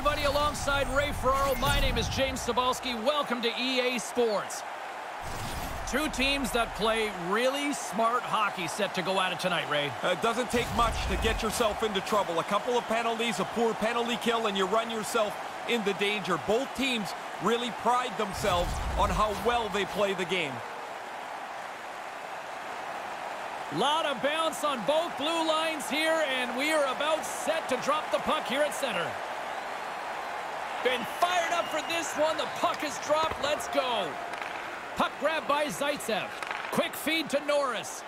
everybody. Alongside Ray Ferraro, my name is James Cybulski. Welcome to EA Sports. Two teams that play really smart hockey set to go at it tonight, Ray. Uh, it doesn't take much to get yourself into trouble. A couple of penalties, a poor penalty kill, and you run yourself into danger. Both teams really pride themselves on how well they play the game. Lot of bounce on both blue lines here, and we are about set to drop the puck here at center. Been fired up for this one. The puck is dropped. Let's go. Puck grab by Zaitsev. Quick feed to Norris.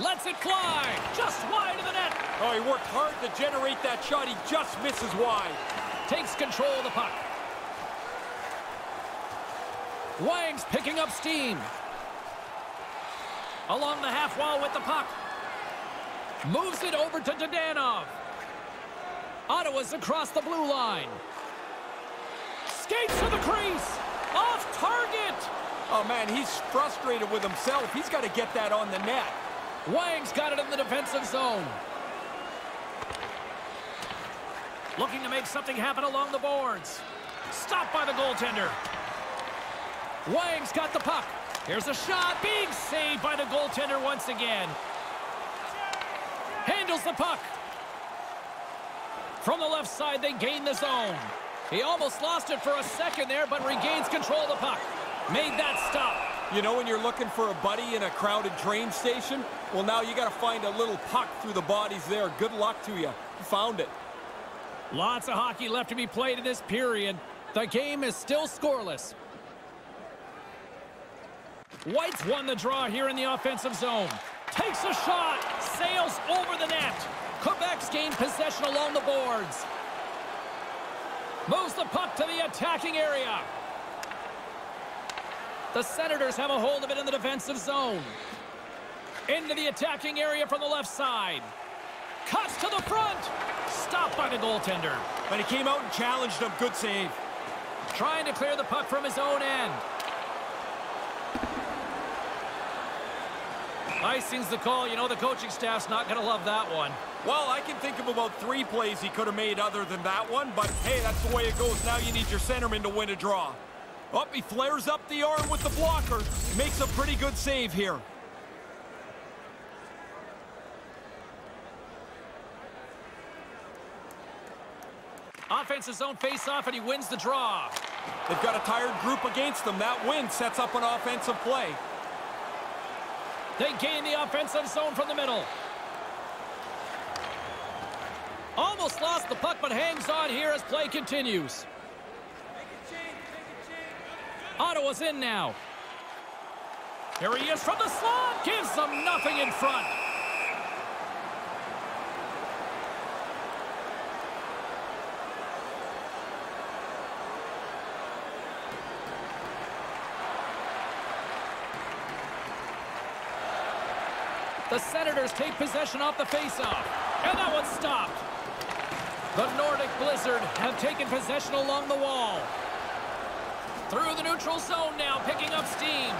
Lets it fly. Just wide of the net. Oh, he worked hard to generate that shot. He just misses wide. Takes control of the puck. Wang's picking up steam. Along the half wall with the puck. Moves it over to Dadonov. Ottawa's across the blue line. Skates to the crease. Off target. Oh, man, he's frustrated with himself. He's got to get that on the net. Wang's got it in the defensive zone. Looking to make something happen along the boards. Stopped by the goaltender. Wang's got the puck. Here's a shot. Big save by the goaltender once again. Handles the puck. From the left side, they gain the zone. He almost lost it for a second there, but regains control of the puck. Made that stop. You know when you're looking for a buddy in a crowded train station? Well, now you got to find a little puck through the bodies there. Good luck to you. Found it. Lots of hockey left to be played in this period. The game is still scoreless. White's won the draw here in the offensive zone. Takes a shot. Sails over the net. Quebec's gained possession along the boards. Moves the puck to the attacking area. The Senators have a hold of it in the defensive zone. Into the attacking area from the left side. Cuts to the front. Stopped by the goaltender. But he came out and challenged him. Good save. Trying to clear the puck from his own end. Icing's the call. You know the coaching staff's not going to love that one. Well, I can think of about three plays he could have made other than that one, but hey, that's the way it goes. Now you need your centerman to win a draw. Up, oh, he flares up the arm with the blocker. Makes a pretty good save here. Offensive zone face-off, and he wins the draw. They've got a tired group against them. That win sets up an offensive play. They gain the offensive zone from the middle. Almost lost the puck, but hangs on here as play continues. Ottawa's in now. Here he is from the slot. Gives them nothing in front. The Senators take possession off the faceoff. And that one's stopped. The Nordic Blizzard have taken possession along the wall. Through the neutral zone now, picking up steam.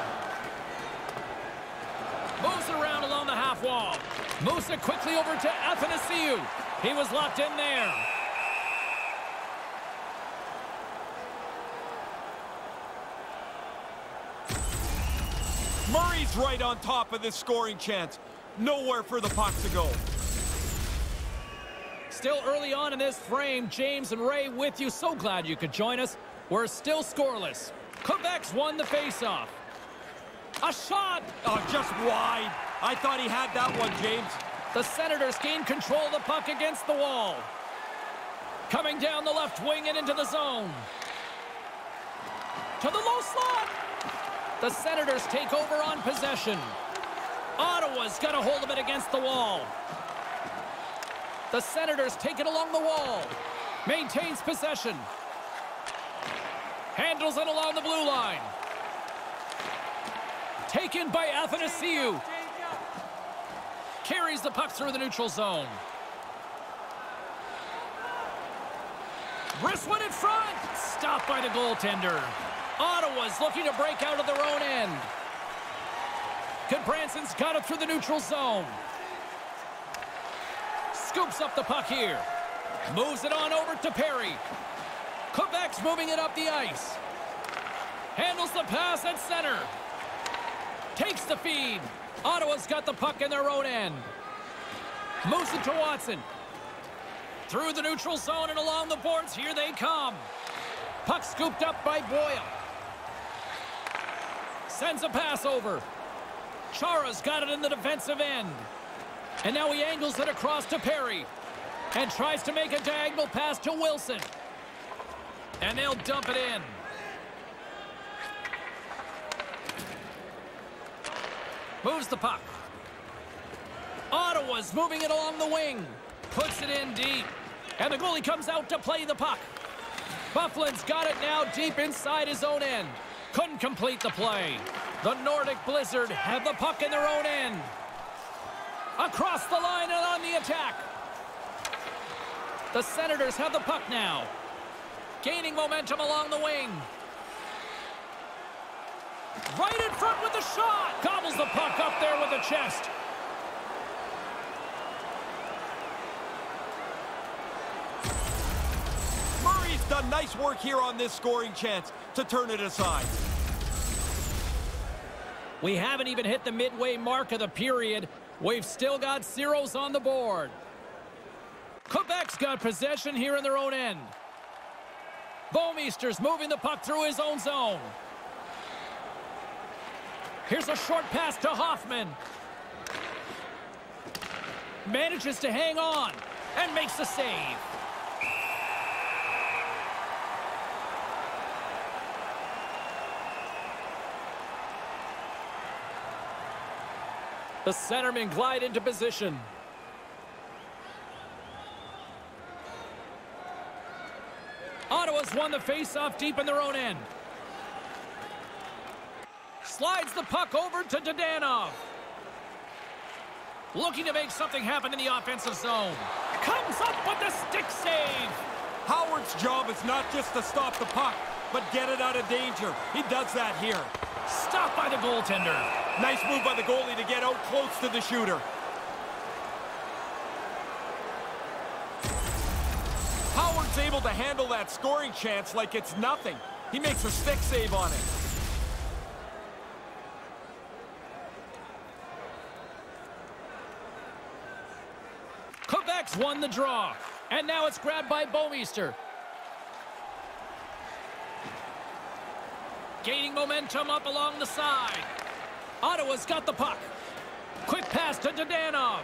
Moves around along the half wall. Moves it quickly over to Athanasiou. He was locked in there. Murray's right on top of this scoring chance. Nowhere for the puck to go. Still early on in this frame, James and Ray with you. So glad you could join us. We're still scoreless. Quebec's won the faceoff. A shot! Oh, just wide. I thought he had that one, James. The Senators gain control of the puck against the wall. Coming down the left wing and into the zone. To the low slot. The Senators take over on possession. Ottawa's got a hold of it against the wall. The Senators take it along the wall. Maintains possession. Handles it along the blue line. Taken by Athanasiou. Carries the puck through the neutral zone. Briswin in front. Stopped by the goaltender. Ottawa's looking to break out of their own end. Gudbranson's got it through the neutral zone. Scoops up the puck here. Moves it on over to Perry. Quebec's moving it up the ice. Handles the pass at center. Takes the feed. Ottawa's got the puck in their own end. Moves it to Watson. Through the neutral zone and along the boards. Here they come. Puck scooped up by Boyle. Sends a pass over. Chara's got it in the defensive end. And now he angles it across to Perry. And tries to make a diagonal pass to Wilson. And they'll dump it in. Moves the puck. Ottawa's moving it along the wing. Puts it in deep. And the goalie comes out to play the puck. Byfuglien's got it now deep inside his own end. Couldn't complete the play. The Nordic Blizzard have the puck in their own end. Across the line and on the attack. The Senators have the puck now. Gaining momentum along the wing. Right in front with the shot. Gobbles the puck up there with the chest. Murray's done nice work here on this scoring chance to turn it aside. We haven't even hit the midway mark of the period. We've still got zeros on the board. Quebec's got possession here in their own end. Bouwmeester's moving the puck through his own zone. Here's a short pass to Hoffman. Manages to hang on and makes the save. The centermen glide into position. Ottawa's won the face-off deep in their own end. Slides the puck over to Dadonov. Looking to make something happen in the offensive zone. Comes up with the stick save. Howard's job is not just to stop the puck, but get it out of danger. He does that here. Stopped by the goaltender. Nice move by the goalie to get out close to the shooter. Howard's able to handle that scoring chance like it's nothing. He makes a stick save on it. Quebec's won the draw. And now it's grabbed by Bouwmeester. Gaining momentum up along the side. Ottawa's got the puck. Quick pass to Dadonov.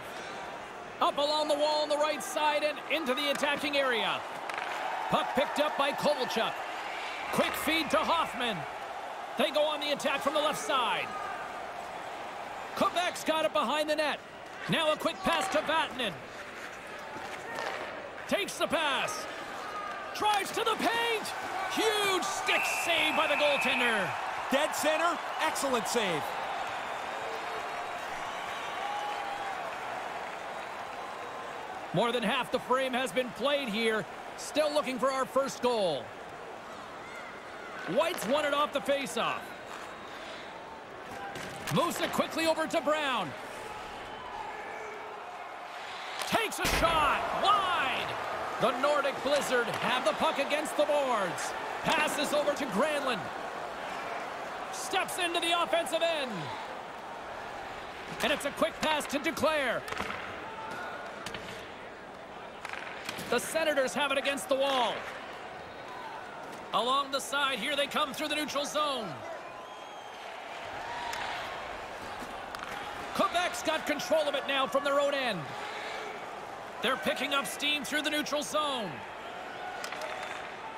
Up along the wall on the right side and into the attacking area. Puck picked up by Kovalchuk. Quick feed to Hoffman. They go on the attack from the left side. Quebec's got it behind the net. Now a quick pass to Vatanen. Takes the pass. Drives to the paint. Huge stick save by the goaltender. Dead center, excellent save. More than half the frame has been played here. Still looking for our first goal. White's won it off the faceoff. Moves it quickly over to Brown. Takes a shot. Wide. The Nordic Blizzard have the puck against the boards. Passes over to Granlund. Steps into the offensive end. And it's a quick pass to Duclair. The Senators have it against the wall. Along the side, here they come through the neutral zone. Quebec's got control of it now from their own end. They're picking up steam through the neutral zone.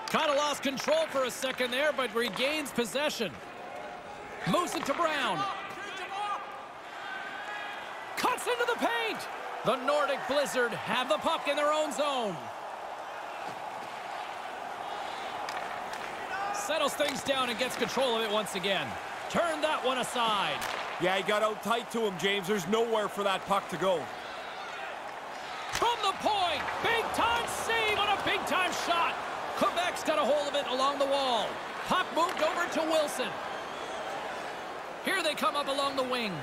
Kind of lost control for a second there, but regains possession. Moves it to Brown. Cuts into the paint. The Nordic Blizzard have the puck in their own zone. Settles things down and gets control of it once again. Turn that one aside. Yeah, he got out tight to him, James. There's nowhere for that puck to go. From the point, big-time save on a big-time shot. Quebec's got a hold of it along the wall. Puck moved over to Wilson. Here they come up along the wing.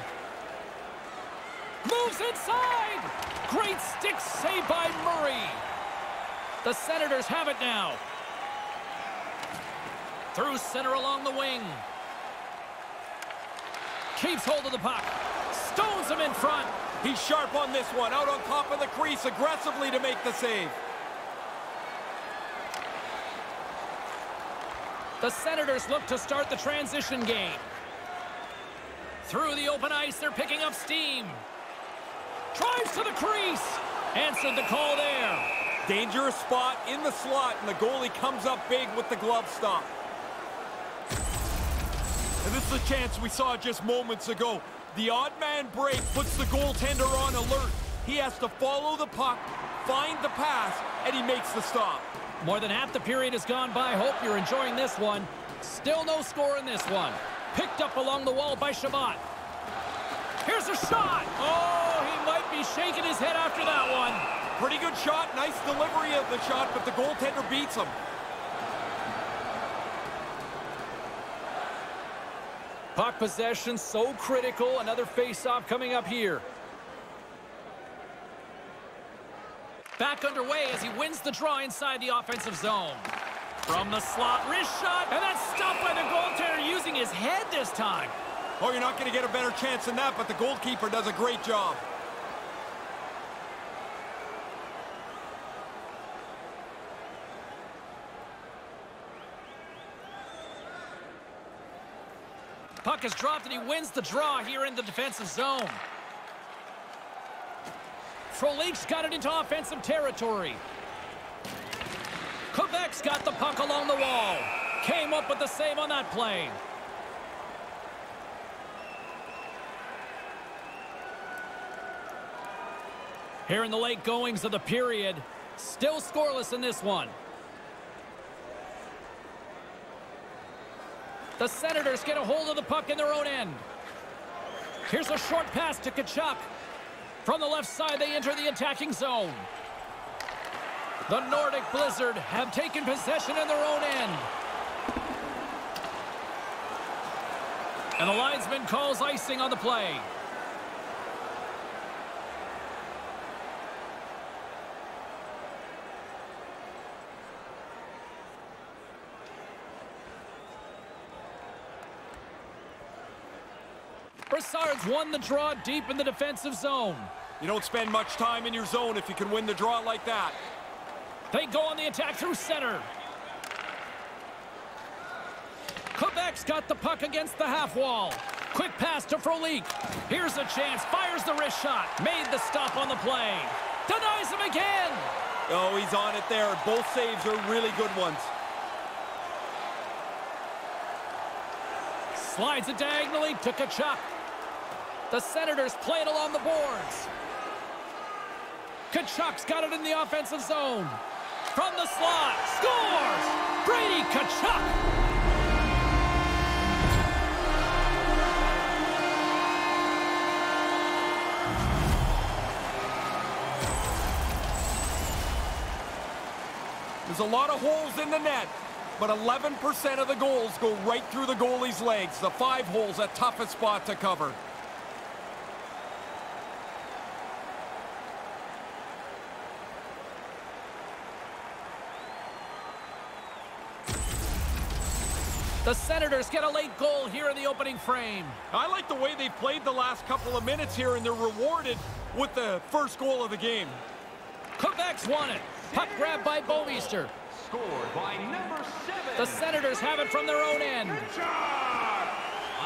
Moves inside. Great stick save by Murray. The Senators have it now. Through center along the wing. Keeps hold of the puck. Stones him in front. He's sharp on this one. Out on top of the crease aggressively to make the save. The Senators look to start the transition game. Through the open ice, they're picking up steam. Drives to the crease. Answered the call there. Dangerous spot in the slot, and the goalie comes up big with the glove stop. And this is a chance we saw just moments ago. The odd man break puts the goaltender on alert. He has to follow the puck, find the pass, and he makes the stop. More than half the period has gone by. Hope you're enjoying this one. Still no score in this one. Picked up along the wall by Chabot. Here's a shot. Oh, he might be shaking his head after that one. Pretty good shot. Nice delivery of the shot, but the goaltender beats him. Puck possession so critical. Another face-off coming up here. Back underway as he wins the draw inside the offensive zone. From the slot, wrist shot, and that's stopped by the goaltender using his head this time. Oh, you're not going to get a better chance than that, but the goalkeeper does a great job. Puck is dropped and he wins the draw here in the defensive zone. Frolik's got it into offensive territory. Quebec's got the puck along the wall. Came up with the save on that play. Here in the late goings of the period, still scoreless in this one. The Senators get a hold of the puck in their own end. Here's a short pass to Tkachuk. From the left side, they enter the attacking zone. The Nordic Blizzard have taken possession in their own end. And the linesman calls icing on the play. Brassard's won the draw deep in the defensive zone. You don't spend much time in your zone if you can win the draw like that. They go on the attack through center. Quebec's got the puck against the half wall. Quick pass to Frolik. Here's a chance. Fires the wrist shot. Made the stop on the play. Denies him again. Oh, he's on it there. Both saves are really good ones. Slides it diagonally to Tkachuk. The Senators play it along the boards. Tkachuk's got it in the offensive zone. From the slot, scores! Brady Tkachuk! There's a lot of holes in the net, but 11% of the goals go right through the goalie's legs. The five holes, a toughest spot to cover. The Senators get a late goal here in the opening frame. I like the way they've played the last couple of minutes here, and they're rewarded with the first goal of the game. Quebec's won it. Puck grab by Bouwmeester. Scored by number seven. The Senators have it from their own end.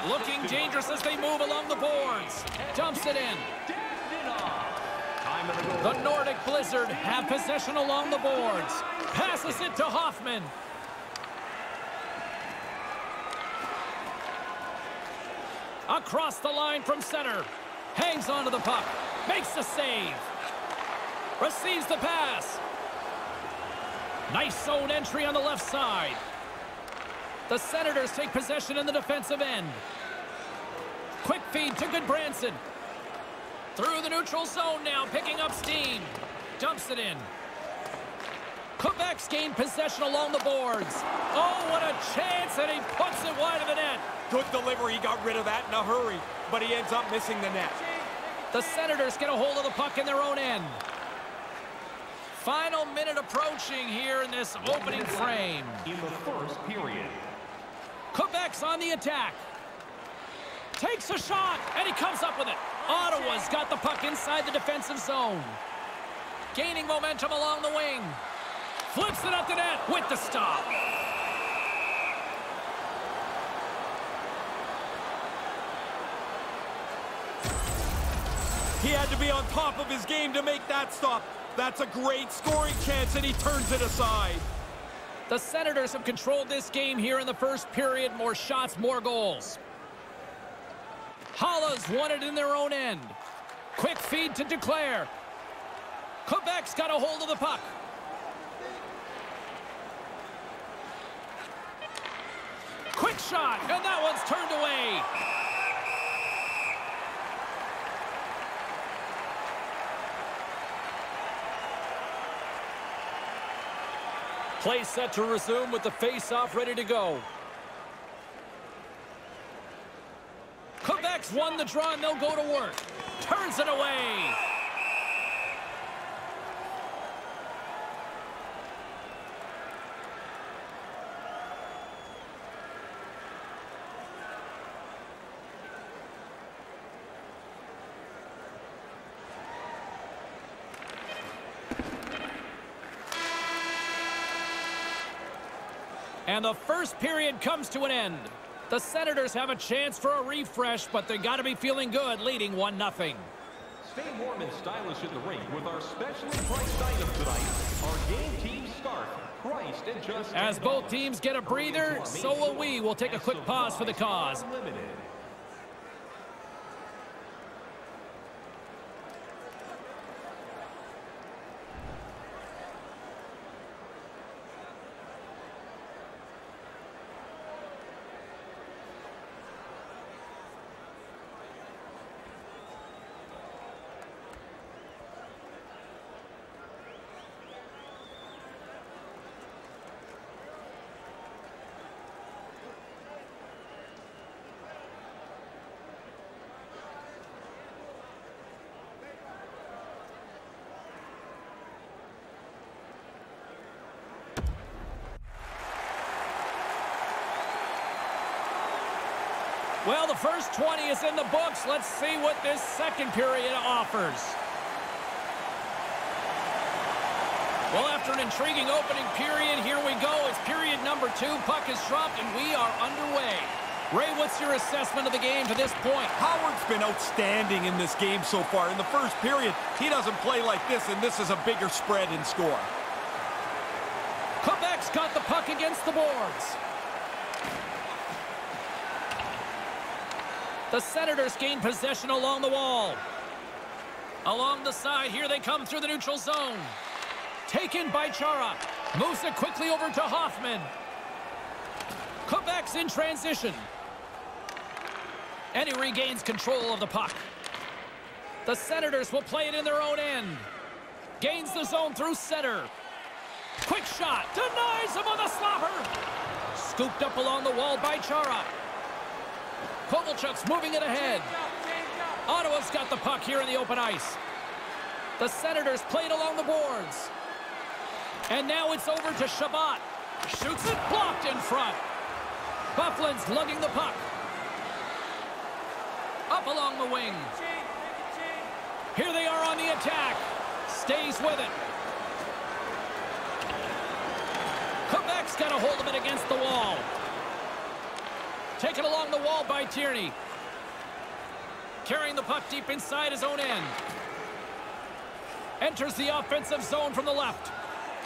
Looking dangerous as they move along the boards. Dumps it in. Time of the goal. The Nordic Blizzard have possession along the boards. Passes it to Hoffman. Across the line from center. Hangs onto the puck. Makes the save. Receives the pass. Nice zone entry on the left side. The Senators take possession in the defensive end. Quick feed to Gudbranson. Through the neutral zone now, picking up steam. Dumps it in. Quebec's gained possession along the boards. Oh, what a chance, and he puts it wide of the net. Good delivery. He got rid of that in a hurry, but he ends up missing the net. The Senators get a hold of the puck in their own end. Final minute approaching here in this opening frame. In the first period. Quebec's on the attack. Takes a shot, and he comes up with it. Ottawa's got the puck inside the defensive zone. Gaining momentum along the wing. Flips it up the net with the stop. He had to be on top of his game to make that stop. That's a great scoring chance, and he turns it aside. The Senators have controlled this game here in the first period. More shots, more goals. Holla's won it in their own end. Quick feed to Duclair. Quebec's got a hold of the puck. Quick shot, and that one's turned away. Play set to resume with the face-off ready to go. Quebec's won the draw and they'll go to work. Turns it away. And the first period comes to an end. The Senators have a chance for a refresh, but they got to be feeling good, leading 1-0. Stay warm and stylish in the rink with our specially priced items tonight. Our game team scarf, priced at just As both teams get a breather, so will we. We'll take a quick pause for the cause. Limited. Well, the first 20 is in the books. Let's see what this second period offers. Well, after an intriguing opening period, here we go. It's period number two. Puck is dropped, and we are underway. Ray, what's your assessment of the game to this point? Howard's been outstanding in this game so far. In the first period, he doesn't play like this, and this is a bigger spread in score. Quebec's got the puck against the boards. The Senators gain possession along the wall. Along the side, here they come through the neutral zone. Taken by Chara. Moves it quickly over to Hoffman. Quebec's in transition. And he regains control of the puck. The Senators will play it in their own end. Gains the zone through center. Quick shot. Denies him on the slapper. Scooped up along the wall by Chara. Kovalchuk's moving it ahead. Ottawa's got the puck here in the open ice. The Senators played along the boards. And now it's over to Chabot. Shoots it, blocked in front. Byfuglien's lugging the puck. Up along the wing. Here they are on the attack. Stays with it. Quebec's got a hold of it against the wall. Taken along the wall by Tierney. Carrying the puck deep inside his own end. Enters the offensive zone from the left.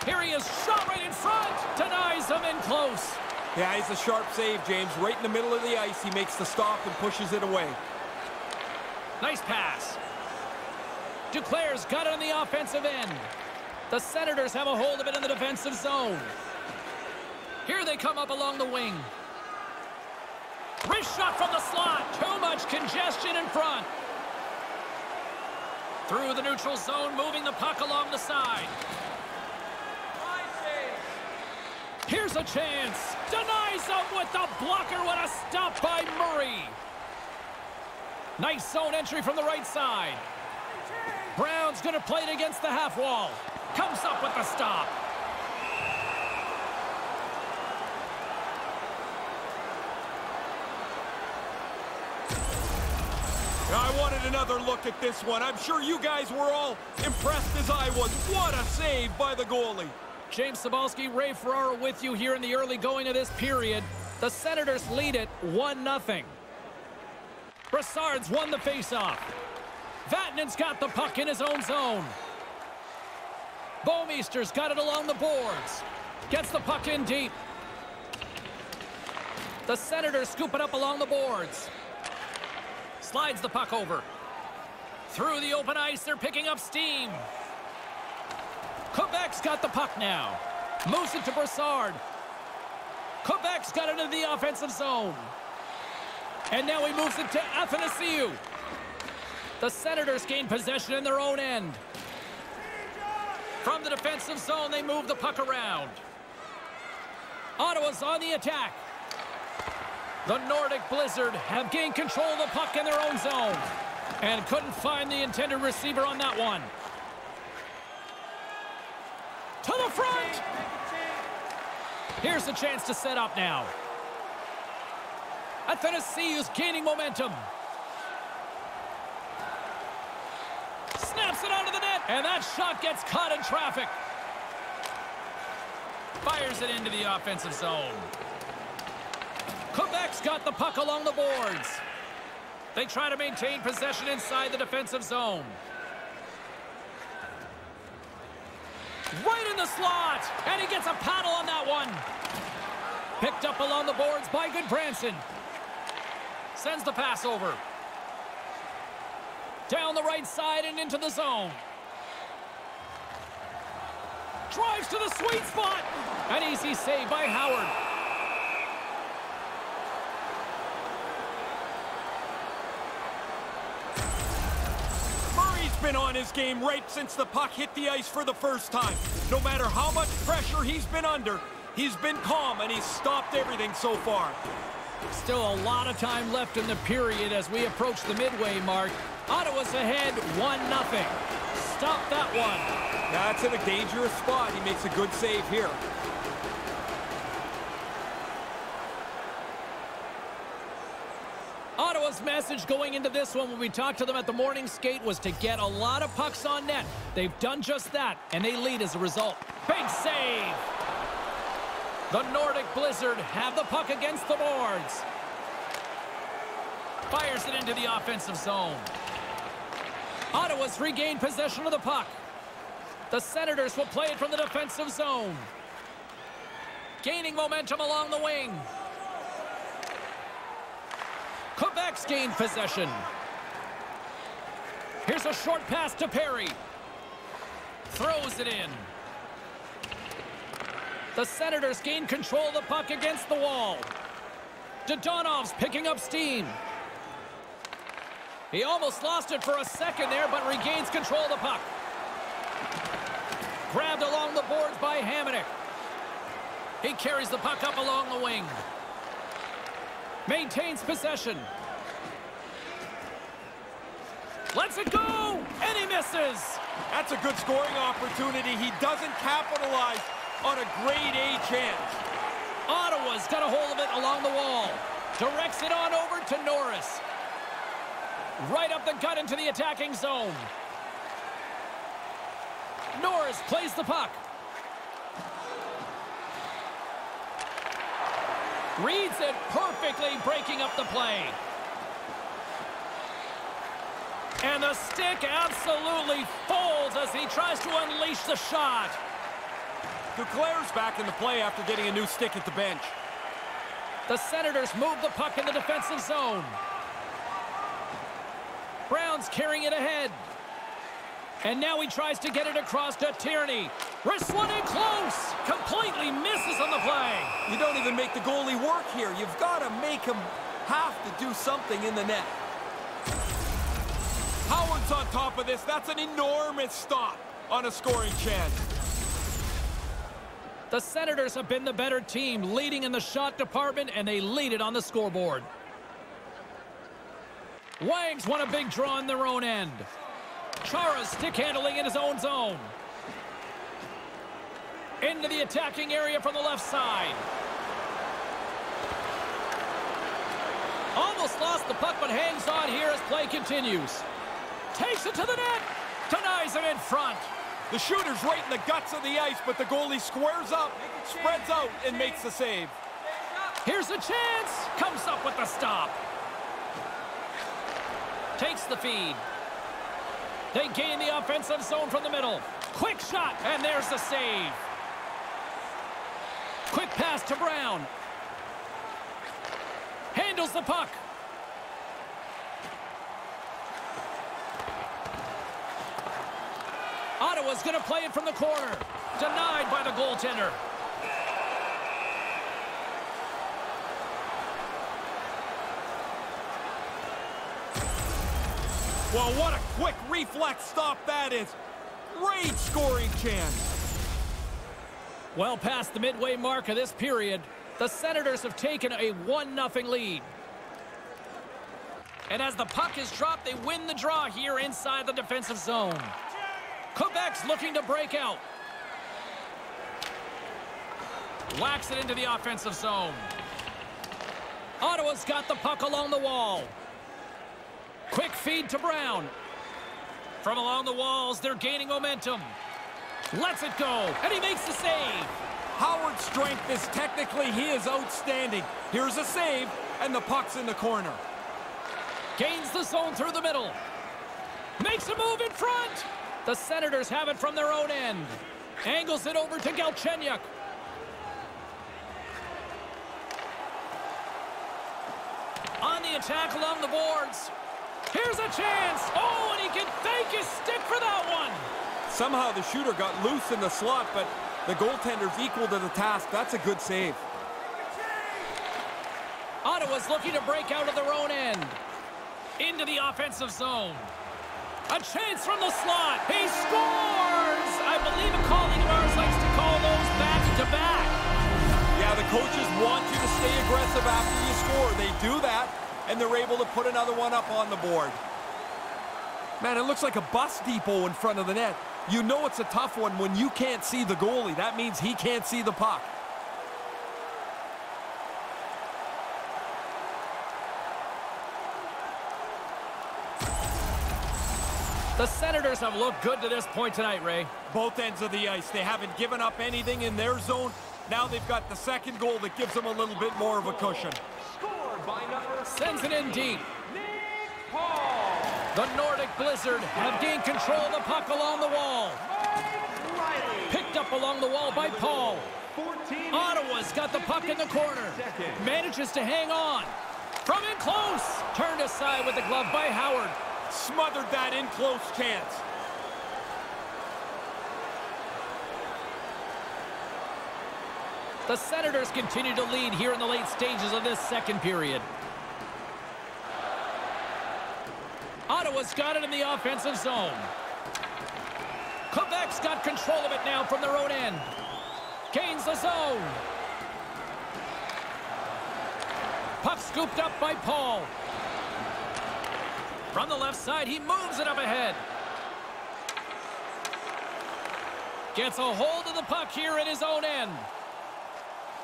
Here he is, shot right in front. Denies him in close. Yeah, he's a sharp save, James. Right in the middle of the ice, he makes the stop and pushes it away. Nice pass. Duclair's got it on the offensive end. The Senators have a hold of it in the defensive zone. Here they come up along the wing. Wrist shot from the slot. Too much congestion in front. Through the neutral zone, moving the puck along the side. Here's a chance. Denies him with the blocker. What a stop by Murray. Nice zone entry from the right side. Brown's going to play it against the half wall. Comes up with the stop. I wanted another look at this one. I'm sure you guys were all impressed as I was. What a save by the goalie. James Cybulski, Ray Ferraro with you here in the early going of this period. The Senators lead it 1-0. Brassard's won the faceoff. Vatanen's got the puck in his own zone. Bouwmeester's got it along the boards. Gets the puck in deep. The Senators scoop it up along the boards. Slides the puck over. Through the open ice, they're picking up steam. Quebec's got the puck now. Moves it to Brassard. Quebec's got it in the offensive zone. And now he moves it to Athanasiou. The Senators gain possession in their own end. From the defensive zone, they move the puck around. Ottawa's on the attack. The Nordic Blizzard have gained control of the puck in their own zone. And couldn't find the intended receiver on that one. To the front! Here's a chance to set up now. Athanasiou's gaining momentum. Snaps it onto the net, and that shot gets caught in traffic. Fires it into the offensive zone. Quebec's got the puck along the boards. They try to maintain possession inside the defensive zone. Right in the slot, and he gets a paddle on that one. Picked up along the boards by Gudbranson. Sends the pass over. Down the right side and into the zone. Drives to the sweet spot. An easy save by Howard. Murray's been on his game right since the puck hit the ice for the first time. No matter how much pressure he's been under, he's been calm and he's stopped everything so far. Still a lot of time left in the period as we approach the midway mark. Ottawa's ahead 1-0. Stop that one. That's in a dangerous spot. He makes a good save here. Ottawa's message going into this one when we talked to them at the morning skate was to get a lot of pucks on net. They've done just that, and they lead as a result. Big save! The Nordic Blizzard have the puck against the boards. Fires it into the offensive zone. Ottawa's regained possession of the puck. The Senators will play it from the defensive zone. Gaining momentum along the wing. Quebec's gained possession. Here's a short pass to Perry. Throws it in. The Senators gain control of the puck against the wall. Dadonov's picking up steam. He almost lost it for a second there, but regains control of the puck. Grabbed along the boards by Hamonic. He carries the puck up along the wing. Maintains possession. Lets it go, and he misses. That's a good scoring opportunity. He doesn't capitalize on a grade A chance. Ottawa's got a hold of it along the wall. Directs it on over to Norris. Right up the gut into the attacking zone. Norris plays the puck. Reads it perfectly, breaking up the play. And the stick absolutely folds as he tries to unleash the shot. Duclair's back in the play after getting a new stick at the bench. The Senators move the puck in the defensive zone. Brown's carrying it ahead. And now he tries to get it across to Tierney. Wrist one in close. Completely misses on the play. You don't even make the goalie work here. You've got to make him have to do something in the net. Howard's on top of this. That's an enormous stop on a scoring chance. The Senators have been the better team, leading in the shot department, and they lead it on the scoreboard. Wags won a big draw on their own end. Chara's stick handling in his own zone. Into the attacking area from the left side. Almost lost the puck, but hangs on here as play continues. Takes it to the net. Denies him in front. The shooter's right in the guts of the ice, but the goalie squares up, spreads out, and makes the save. Here's a chance. Comes up with the stop. Takes the feed. They gain the offensive zone from the middle. Quick shot, and there's the save. Quick pass to Brown. Handles the puck. Ottawa's going to play it from the corner. Denied by the goaltender. Well, what a quick reflex stop that is. Great scoring chance. Well past the midway mark of this period, the Senators have taken a 1-0 lead. And as the puck is dropped, they win the draw here inside the defensive zone. Quebec's looking to break out. Whacks it into the offensive zone. Ottawa's got the puck along the wall. Quick feed to Brown. From along the walls, they're gaining momentum. Lets it go, and he makes the save. Howard's strength is technically he is outstanding. Here's a save, and the puck's in the corner. Gains the zone through the middle. Makes a move in front. The Senators have it from their own end. Angles it over to Galchenyuk. On the attack along the boards. Here's a chance. Oh, and he can thank his stick for that one. Somehow the shooter got loose in the slot, but the goaltender's equal to the task. That's a good save. Ottawa's looking to break out of their own end. Into the offensive zone. A chance from the slot. He scores! I believe a colleague of ours likes to call those back-to-back. Yeah, the coaches want you to stay aggressive after you score. They do that, and they're able to put another one up on the board. Man, it looks like a bus depot in front of the net. You know it's a tough one when you can't see the goalie. That means he can't see the puck. The Senators have looked good to this point tonight, Ray. Both ends of the ice. They haven't given up anything in their zone. Now they've got the second goal that gives them a little bit more of a cushion. Scored by number Sends it in deep. The Nordic Blizzard have gained control of the puck along the wall. Picked up along the wall by Paul. 14. Ottawa's got the puck in the corner. Manages to hang on. From in close. Turned aside with the glove by Howard. Smothered that in close chance. The Senators continue to lead here in the late stages of this second period. Ottawa's got it in the offensive zone. Quebec's got control of it now from their own end. Gains the zone. Puck scooped up by Paul. From the left side, he moves it up ahead. Gets a hold of the puck here in his own end.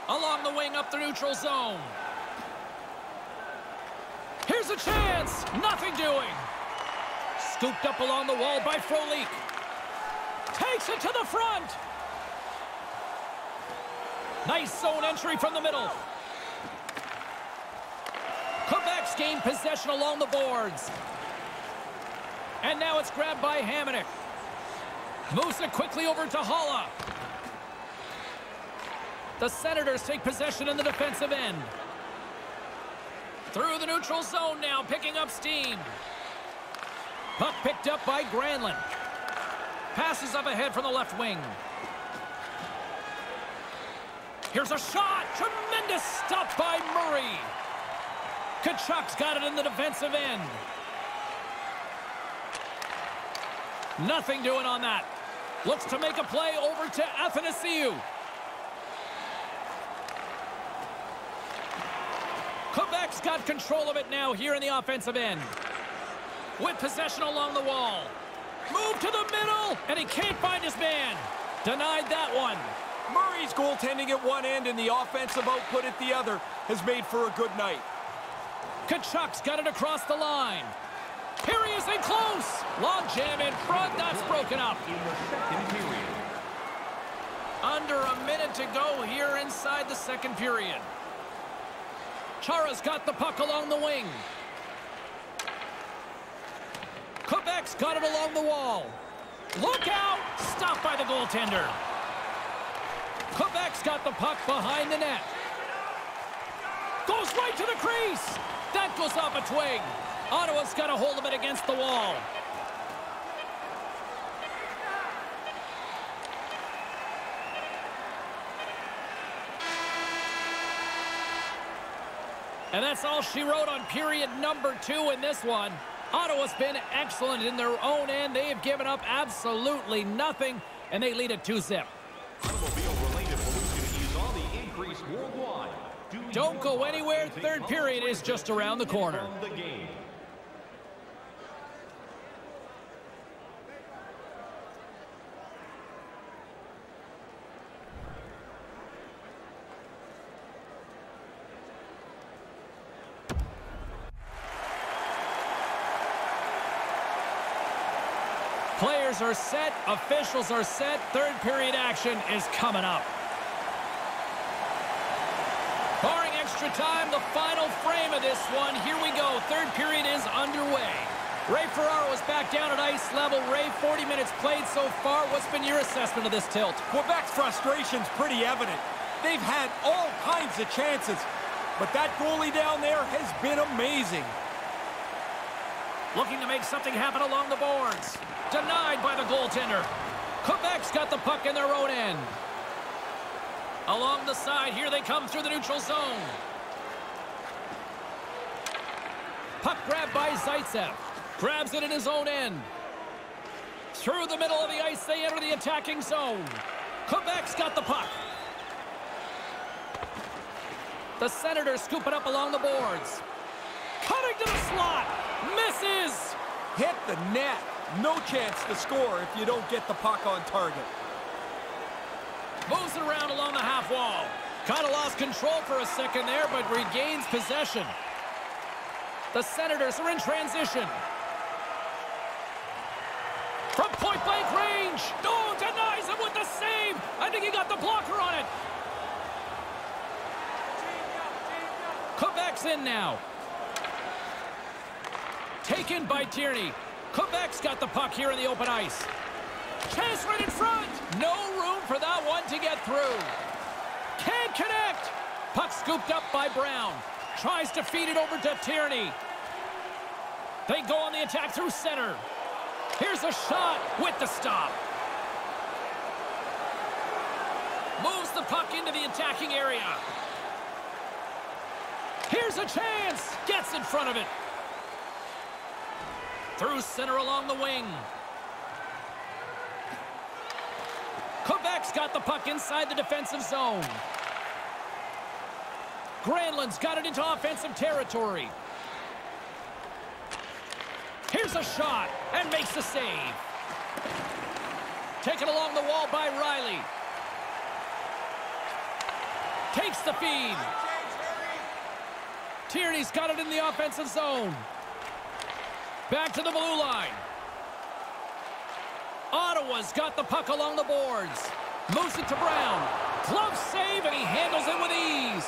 Along the wing up the neutral zone. Here's a chance. Nothing doing. Scooped up along the wall by Frolik. Takes it to the front. Nice zone entry from the middle. Quebec's gained possession along the boards. And now it's grabbed by Hamonic. Moves it quickly over to Holla. The Senators take possession in the defensive end. Through the neutral zone now, picking up steam. Puck picked up by Granlund. Passes up ahead from the left wing. Here's a shot. Tremendous stop by Murray. Tkachuk's got it in the defensive end. Nothing doing on that. Looks to make a play over to Athanasiou. Quebec's got control of it now here in the offensive end. With possession along the wall. Move to the middle, and he can't find his man. Denied that one. Murray's goaltending at one end and the offensive output at the other has made for a good night. Tkachuk's got it across the line. Here he is in close. Long jam in front. That's broken up. In the second period. Under a minute to go here inside the second period. Chara's got the puck along the wing. Quebec's got it along the wall. Look out! Stopped by the goaltender. Quebec's got the puck behind the net. Goes right to the crease. That goes off a twig. Ottawa's got a hold of it against the wall. And that's all she wrote on period number two in this one. Ottawa's been excellent in their own end. They have given up absolutely nothing, and they lead it 2-zip. Automobile-related pollution is on the increase worldwide. Do Don't go anywhere. Third period is just around the corner. the game. Players are set. Officials are set. Third period action is coming up. Barring extra time, the final frame of this one. Here we go. Third period is underway. Ray Ferraro is back down at ice level. Ray, 40 minutes played so far. What's been your assessment of this tilt? Quebec's frustration's pretty evident. They've had all kinds of chances, but that goalie down there has been amazing. Looking to make something happen along the boards. Denied by the goaltender. Quebec's got the puck in their own end. Along the side, here they come through the neutral zone. Puck grabbed by Zaitsev. Grabs it in his own end. Through the middle of the ice, they enter the attacking zone. Quebec's got the puck. The Senators scoop it up along the boards. Cutting to the slot. Misses. Hit the net. No chance to score if you don't get the puck on target. Moves it around along the half wall. Kind of lost control for a second there, but regains possession. The Senators are in transition. From point-blank range. Oh, denies him with the save. I think he got the blocker on it. Quebec's in now. Taken by Tierney. Quebec's got the puck here in the open ice. Chance right in front. No room for that one to get through. Can't connect. Puck scooped up by Brown. Tries to feed it over to Tierney. They go on the attack through center. Here's a shot with the stop. Moves the puck into the attacking area. Here's a chance. Gets in front of it. Through center along the wing. Quebec's got the puck inside the defensive zone. Granlund's got it into offensive territory. Here's a shot and makes the save. Taken along the wall by Riley. Takes the feed. Tierney's got it in the offensive zone. Back to the blue line. Ottawa's got the puck along the boards. Moves it to Brown. Glove save, and he handles it with ease.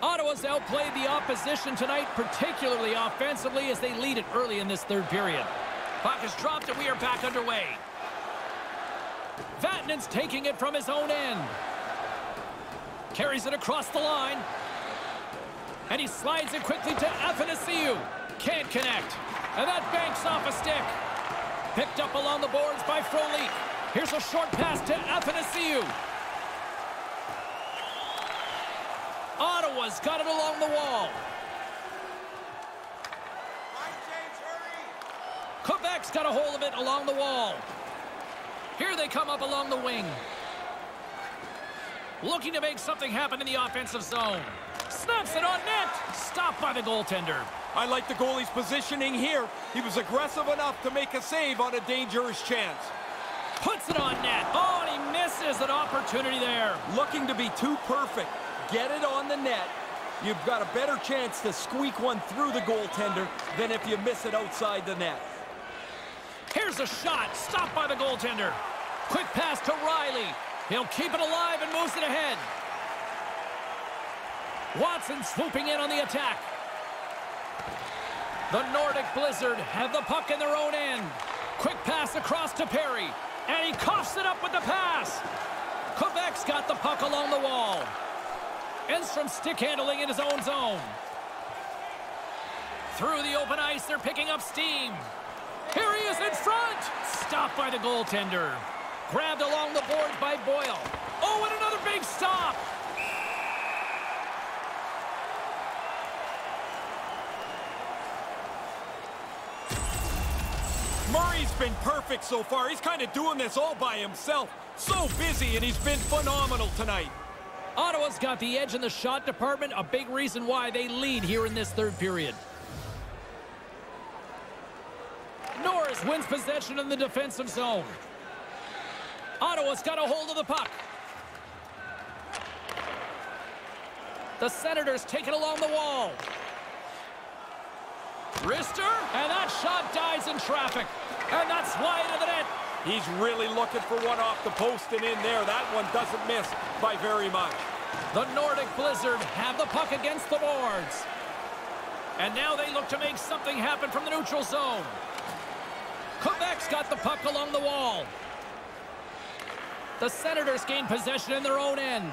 Ottawa's outplayed the opposition tonight, particularly offensively, as they lead it early in this third period. Puck is dropped, and we are back underway. Vatanen's taking it from his own end. Carries it across the line. And he slides it quickly to Athanasiou. Can't connect. And that banks off a stick. Picked up along the boards by Frolik. Here's a short pass to Athanasiou. Ottawa's got it along the wall. Quebec's got a hold of it along the wall. Here they come up along the wing. Looking to make something happen in the offensive zone. Snaps it on net. Stopped by the goaltender. I like the goalie's positioning here. He was aggressive enough to make a save on a dangerous chance. Puts it on net. Oh, and he misses an opportunity there. Looking to be too perfect. Get it on the net. You've got a better chance to squeak one through the goaltender than if you miss it outside the net. Here's a shot. Stopped by the goaltender. Quick pass to Riley. He'll keep it alive and moves it ahead. Watson swooping in on the attack. The Nordic Blizzard have the puck in their own end. Quick pass across to Perry. And he coughs it up with the pass. Quebec's got the puck along the wall. Enstrom stick handling in his own zone. Through the open ice, they're picking up steam. Here he is in front. Stopped by the goaltender. Grabbed along the board by Boyle. Oh, and another big stop. Murray's been perfect so far. He's kind of doing this all by himself. So busy, and he's been phenomenal tonight. Ottawa's got the edge in the shot department, a big reason why they lead here in this third period. Norris wins possession in the defensive zone. Ottawa's got a hold of the puck. The Senators take it along the wall. Rister, and that shot dies in traffic. And that's wide of the net. He's really looking for one off the post and in there. That one doesn't miss by very much. The Nordic Blizzard have the puck against the boards. And now they look to make something happen from the neutral zone. Quebec's got the puck along the wall. The Senators gain possession in their own end.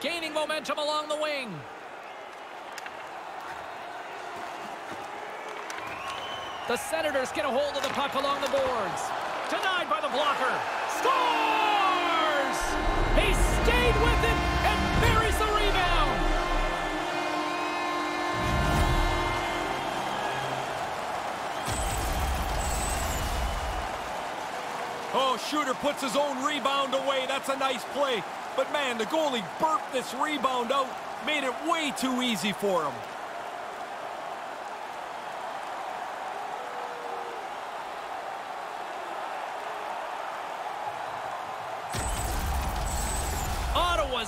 Gaining momentum along the wing. The Senators get a hold of the puck along the boards. Denied by the blocker. Scores! He Oh, Shooter puts his own rebound away. That's a nice play. But man, the goalie burped this rebound out. Made it way too easy for him.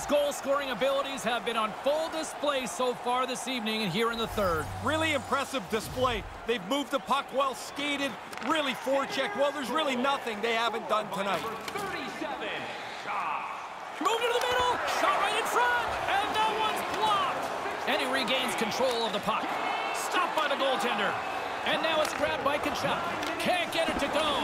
Ottawa's goal-scoring abilities have been on full display so far this evening and here in the third. Really impressive display. They've moved the puck well, skated, really forechecked. Well, there's really nothing they haven't done tonight. Number 37, shot. Into the middle, shot right in front, and that one's blocked. And he regains control of the puck. Stopped by the goaltender. And now it's grabbed by Tkachuk. Can't get it to go.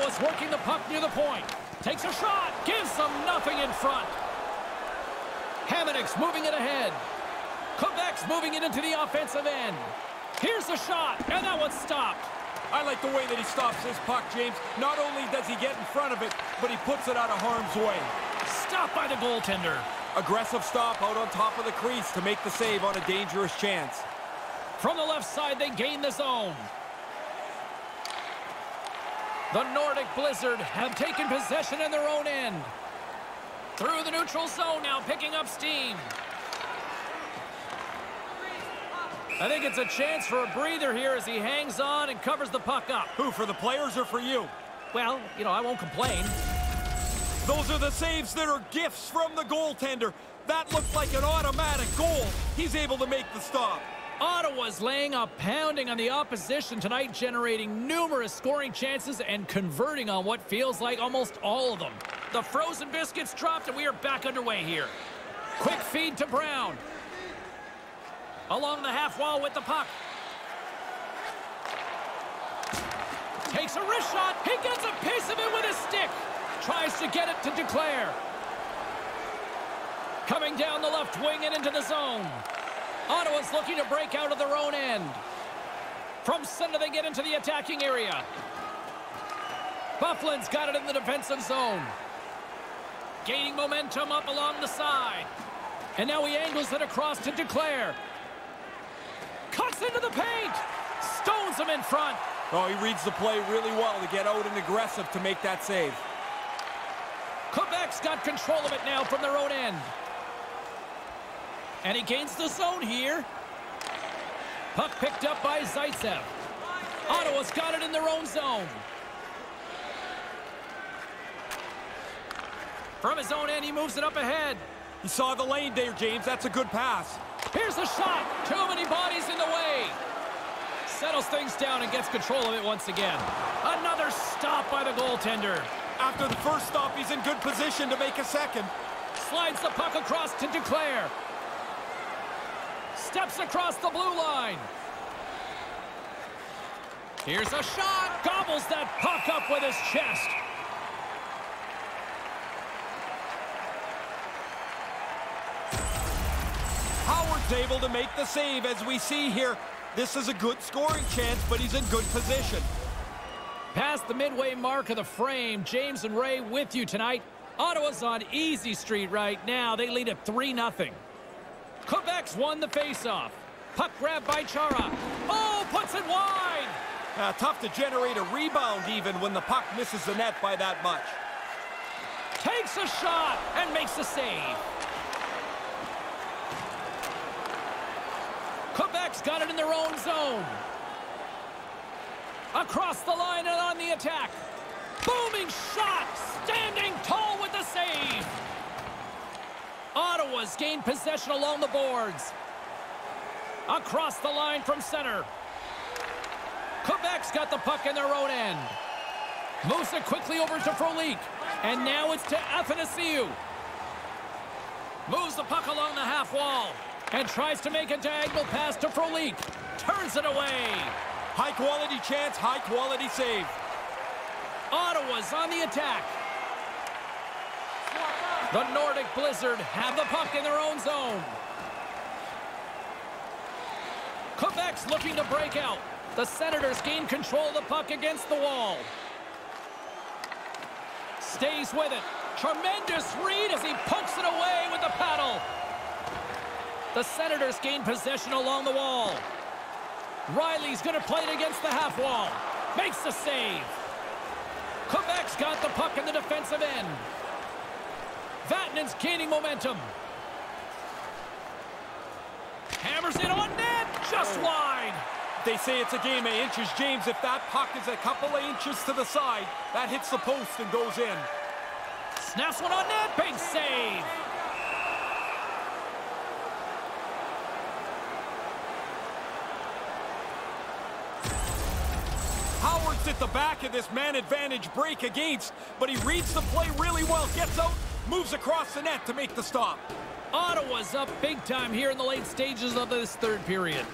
Ottawa's working the puck near the point. Takes a shot, gives them nothing in front. Hamonic's moving it ahead. Quebec's moving it into the offensive end. Here's the shot, and that one's stopped. I like the way that he stops this puck, James. Not only does he get in front of it, but he puts it out of harm's way. Stopped by the goaltender. Aggressive stop out on top of the crease to make the save on a dangerous chance. From the left side, they gain the zone. The Nordic Blizzard have taken possession in their own end. Through the neutral zone now, picking up steam. I think it's a chance for a breather here as he hangs on and covers the puck up. Who, for the players or for you? Well, you know, I won't complain. Those are the saves that are gifts from the goaltender. That looked like an automatic goal. He's able to make the stop. Ottawa's laying a pounding on the opposition tonight, generating numerous scoring chances and converting on what feels like almost all of them. The frozen biscuits dropped, and we are back underway here. Quick feed to Brown. Along the half wall with the puck. Takes a wrist shot. He gets a piece of it with his stick. Tries to get it to declare. Coming down the left wing and into the zone. Ottawa's looking to break out of their own end. From center, they get into the attacking area. Byfuglien's got it in the defensive zone. Gaining momentum up along the side. And now he angles it across to Duclair. Cuts into the paint. Stones him in front. Oh, he reads the play really well to get out and aggressive to make that save. Quebec's got control of it now from their own end. And he gains the zone here. Puck picked up by Zaitsev. Ottawa's got it in their own zone. From his own end, he moves it up ahead. He saw the lane there, James. That's a good pass. Here's the shot. Too many bodies in the way. Settles things down and gets control of it once again. Another stop by the goaltender. After the first stop, he's in good position to make a second. Slides the puck across to Duclair. Steps across the blue line. Here's a shot. Gobbles that puck up with his chest. Howard's able to make the save as we see here. This is a good scoring chance, but he's in good position. Past the midway mark of the frame, James and Ray with you tonight. Ottawa's on easy street right now. They lead at 3-0. Quebec's won the faceoff. Puck grab by Chara. Oh, puts it wide! Uh, tough to generate a rebound even when the puck misses the net by that much. Takes a shot and makes a save. Quebec's got it in their own zone. Across the line and on the attack. Booming shot, standing tall with the save. Ottawa's gained possession along the boards. Across the line from center. Quebec's got the puck in their own end. Moves it quickly over to Frolik. And now it's to Athanasiou. Moves the puck along the half wall. And tries to make a diagonal pass to Frolik. Turns it away. High quality chance, high quality save. Ottawa's on the attack. The Nordic Blizzard have the puck in their own zone. Quebec's looking to break out. The Senators gain control of the puck against the wall. Stays with it. Tremendous read as he pokes it away with the paddle. The Senators gain possession along the wall. Riley's going to play it against the half wall. Makes the save. Quebec's got the puck in the defensive end. Vatanen's gaining momentum. Hammers it on net, just oh. wide. They say it's a game of inches. James, if that puck is a couple of inches to the side, that hits the post and goes in. Snaps one on net, big save. Howard's at the back of this man advantage break against, but he reads the play really well, gets out, moves across the net to make the stop. Ottawa's up big time here in the late stages of this third period.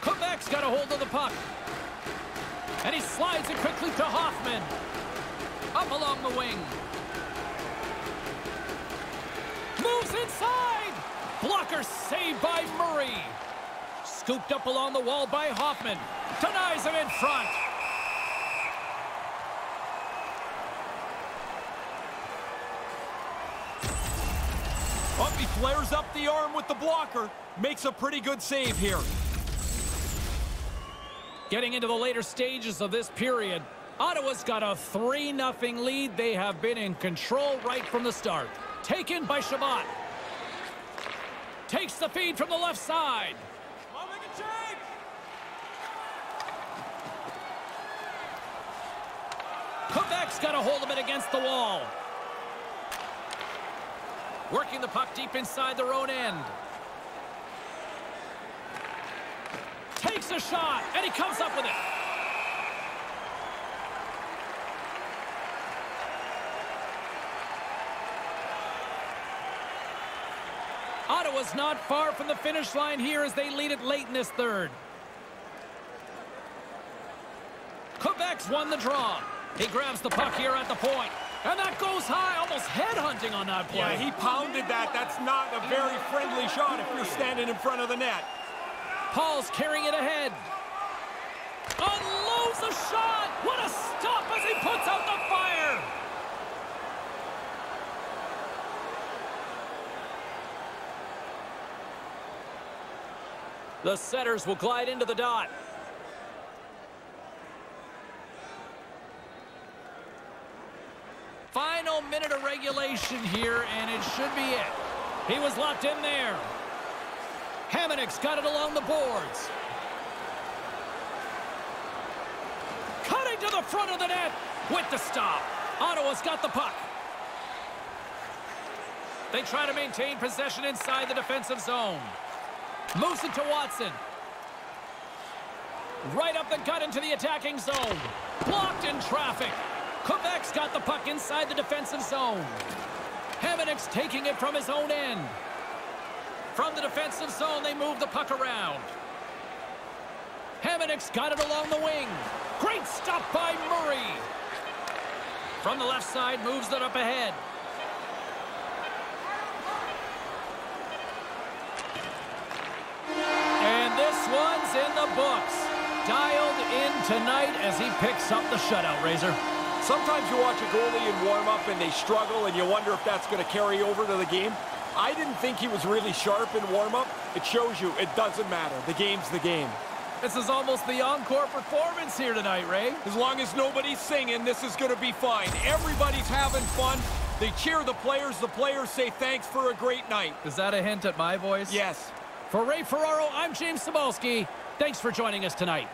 Quebec's got a hold of the puck. And he slides it quickly to Hoffman. Up along the wing. Moves inside. Blocker saved by Murray. Scooped up along the wall by Hoffman. Denies him in front. Flares up the arm with the blocker. Makes a pretty good save here. Getting into the later stages of this period, Ottawa's got a 3-0 lead. They have been in control right from the start. Taken by Chabot. Takes the feed from the left side. Quebec's got a hold of it against the wall. Working the puck deep inside their own end. Takes a shot, and he comes up with it. Ottawa's not far from the finish line here as they lead it late in this third. Quebec's won the draw. He grabs the puck here at the point. And that goes high, almost headhunting on that play. Yeah, he pounded that. That's not a very friendly shot if you're standing in front of the net. Paul's carrying it ahead. Unloads a shot. What a stop as he puts out the fire. The setters will glide into the dot. Final minute of regulation here, and it should be it. He was locked in there. Hamonic's got it along the boards. Cutting to the front of the net with the stop. Ottawa's got the puck. They try to maintain possession inside the defensive zone. Moves it to Watson. Right up the gut into the attacking zone. Blocked in traffic. Quebec's got the puck inside the defensive zone. Hamonic's taking it from his own end. From the defensive zone, they move the puck around. Hamonic's got it along the wing. Great stop by Murray. From the left side, moves it up ahead. And this one's in the books. Dialed in tonight as he picks up the shutout, Razor. Sometimes you watch a goalie in warm-up and they struggle and you wonder if that's going to carry over to the game. I didn't think he was really sharp in warm-up. It shows you it doesn't matter. The game's the game. This is almost the encore performance here tonight, Ray. As long as nobody's singing, this is going to be fine. Everybody's having fun. They cheer the players. The players say thanks for a great night. Is that a hint at my voice? Yes. For Ray Ferraro, I'm James Cybulski. Thanks for joining us tonight.